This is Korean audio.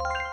you